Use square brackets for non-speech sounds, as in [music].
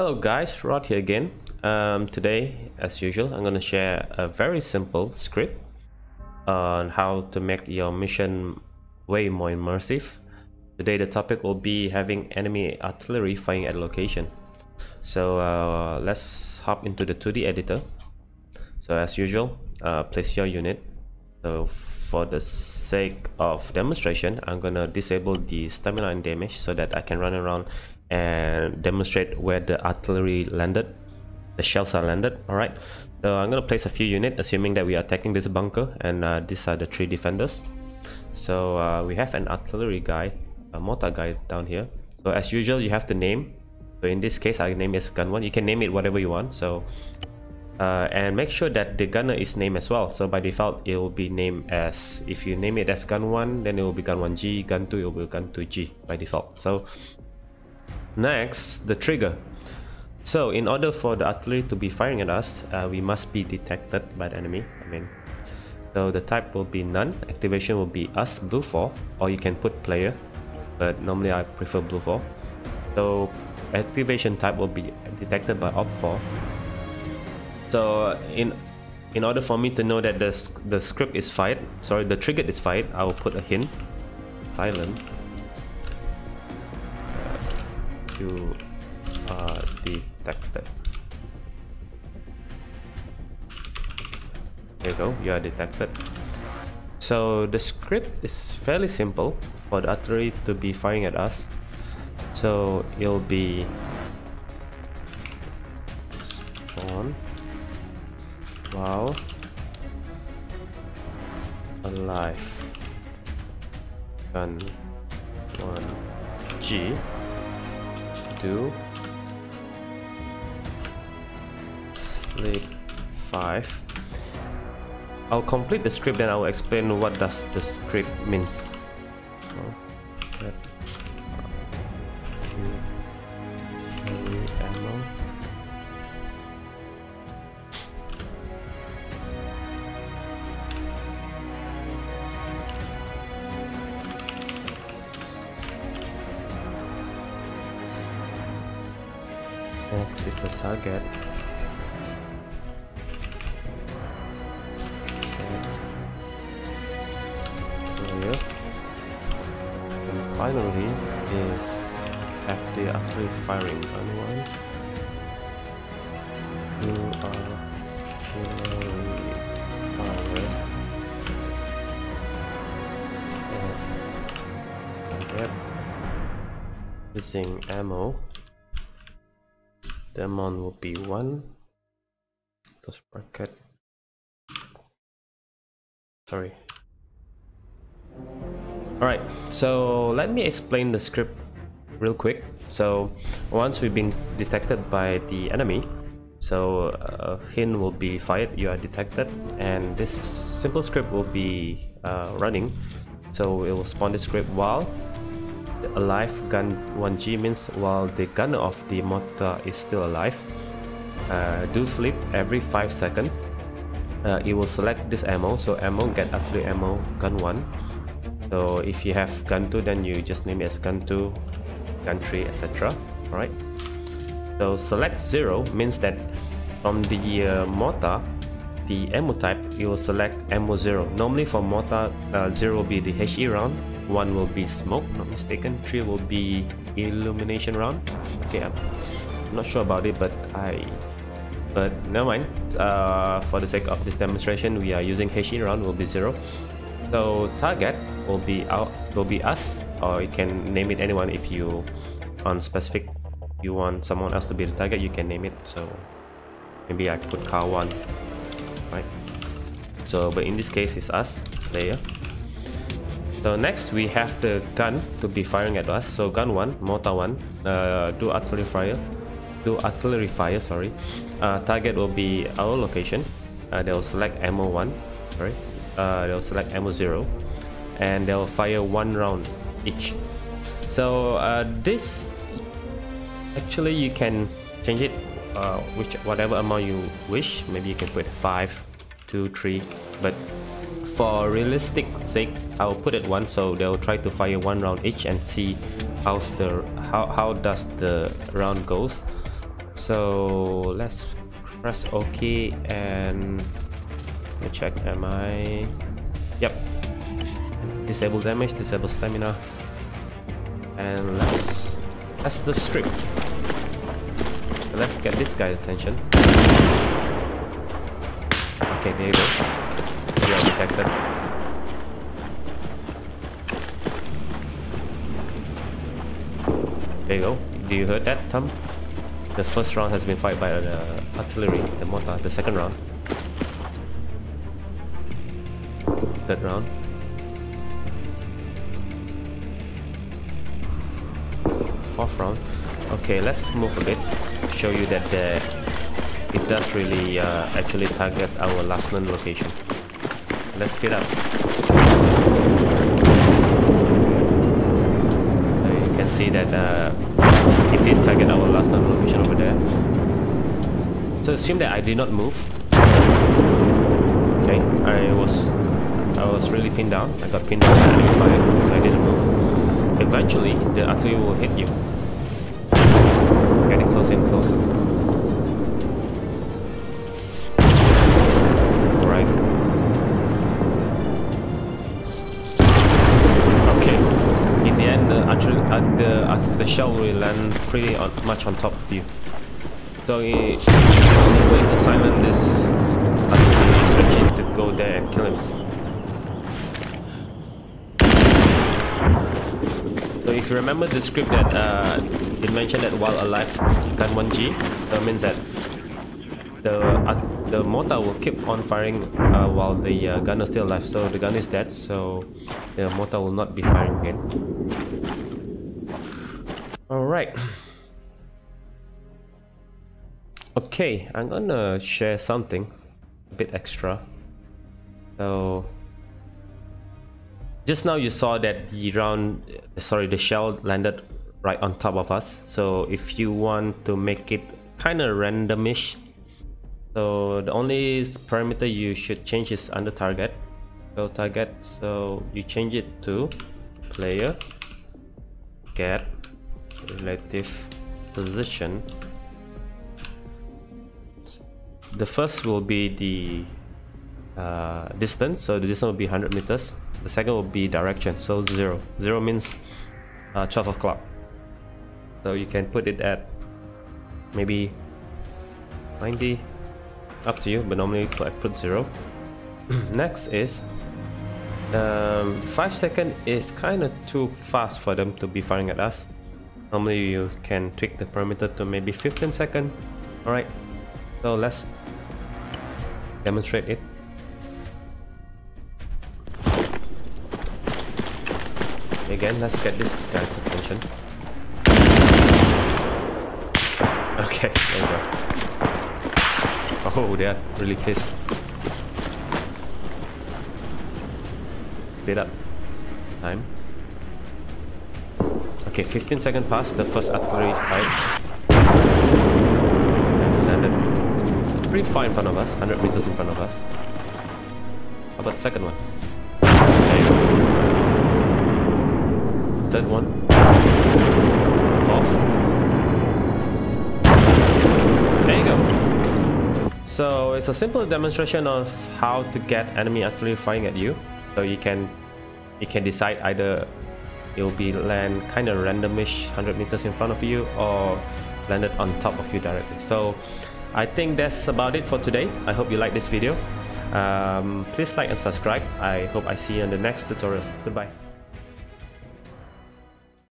Hello guys, Rod here again. Um, today, as usual, I'm gonna share a very simple script on how to make your mission way more immersive. Today the topic will be having enemy artillery firing at a location. So uh, let's hop into the 2D editor. So as usual, uh, place your unit. So for the sake of demonstration, I'm gonna disable the stamina and damage so that I can run around and demonstrate where the artillery landed. The shells are landed all right? So i'm going to place a few units assuming that we are attacking this bunker and uh, these are the three defenders. So uh, we have an artillery guy a mortar guy down here. So as usual you have to name. So in this case i name is gun one you can name it whatever you want so uh, and make sure that the gunner is named as well. So by default it will be named as if you name it as gun 1 then it will be gun 1g gun 2 it will be gun 2g by default. So Next, the trigger. So in order for the artillery to be firing at us, uh, we must be detected by the enemy. I mean, so the type will be none. Activation will be us BLUFOR or you can put player, but normally I prefer BLUFOR. So activation type will be detected by op 4. So in in order for me to know that the, the script is fired, sorry, the trigger is fired, I will put a hint, silent, you are detected. There you go, you are detected. So the script is fairly simple for the artillery to be firing at us. So it'll be spawn wow alive gun one G do? Sleep 5 I'll complete the script then I'll explain what does the script means Is the target. And finally is FD artillery firing on one. You are fire. Uh, and using ammo the amount will be one close bracket. Sorry. Alright so let me explain the script real quick. So once we've been detected by the enemy so a uh, hint will be fired you are detected and this simple script will be uh, running. So it will spawn the script while alive gun 1G means while the gun of the mortar is still alive uh, do sleep every 5 seconds uh, it will select this ammo so ammo get artillery ammo gun 1 so if you have gun 2 then you just name it as gun 2 gun 3 etc alright? So select 0 means that from the uh, mortar the ammo type you will select ammo 0 normally for mortar uh, 0 will be the HE round one will be smoke not mistaken. Three will be illumination round. Okay I'm not sure about it but I but never mind. Uh, for the sake of this demonstration we are using HE round will be zero. So target will be out will be us or you can name it anyone. If you on specific you want someone else to be the target you can name it. So maybe I put car one right? So but in this case it's us player so next we have the gun to be firing at us. So gun one, mortar one, uh, do artillery fire, do artillery fire. Sorry, uh, target will be our location. Uh, they'll select ammo one. Sorry, uh, they'll select ammo zero, and they'll fire one round each. So uh, this actually you can change it uh, which whatever amount you wish. Maybe you can put five, two, three, but for realistic sake I'll put it one so they'll try to fire one round each and see how's the how, how does the round goes. So let's press ok and let me check am i yep. Disable damage disable stamina. And let's test the script. Let's get this guy's attention. Okay there you go there you go. Do you heard that Tom? the first round has been fired by the artillery the mortar the second round. Third round. Fourth round. Okay let's move a bit. Show you that the, it does really uh, actually target our last known location let's speed up you can see that uh, it did target our last known location over there. So assume that I did not move. Okay I was I was really pinned down. I got pinned down by enemy fire so I didn't move. Eventually the artillery will hit you. Getting closer and closer. Uh, the the shell will land pretty on, much on top of you. So the only way to silence this is actually to go there and kill him. So if you remember the script that uh, it mentioned that while alive, gun 1G, that means that the uh, the mortar will keep on firing uh, while the uh, gun is still alive. So the gun is dead, so the mortar will not be firing again. Alright. Okay, I'm gonna share something a bit extra. So just now you saw that the round sorry the shell landed right on top of us so if you want to make it kind of randomish so the only parameter you should change is under target so target so you change it to player get relative position. The first will be the uh, distance. So the distance will be 100 meters. The second will be direction. So zero. Zero means uh, 12 o'clock. So you can put it at maybe 90 up to you but normally I put zero. [clears throat] Next is um, 5 second is kind of too fast for them to be firing at us normally you can tweak the parameter to maybe 15 second alright so let's demonstrate it Again, let's get this guy's attention. Okay, there we go. Oh, they're really pissed. Speed up. Time. Okay, 15 seconds past the first artillery fight. And landed pretty far in front of us, 100 meters in front of us. How about the second one? Third one. Fourth. There you go. So it's a simple demonstration of how to get enemy artillery firing at you. So you can you can decide either it will be land kind of randomish 100 meters in front of you or landed on top of you directly. So I think that's about it for today. I hope you like this video. Um, please like and subscribe. I hope I see you in the next tutorial. Goodbye.